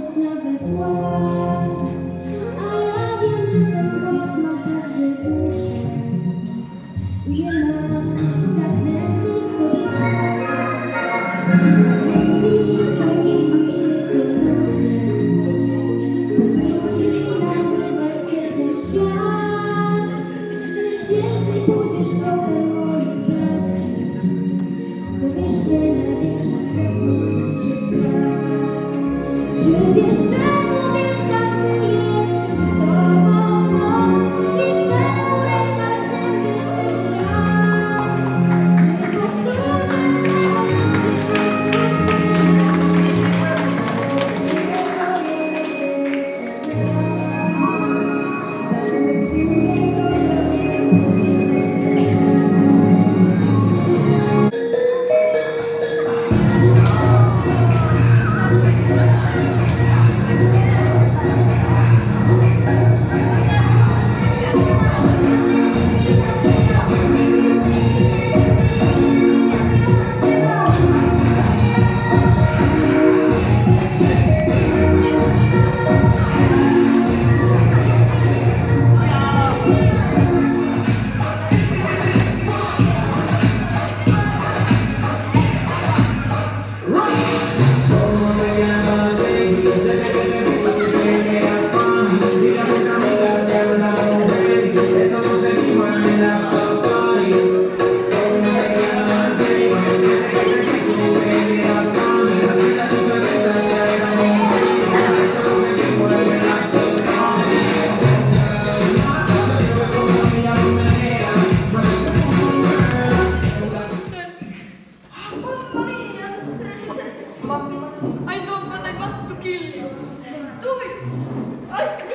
Marche avec moi. I know, but I must to kill you. Do it! I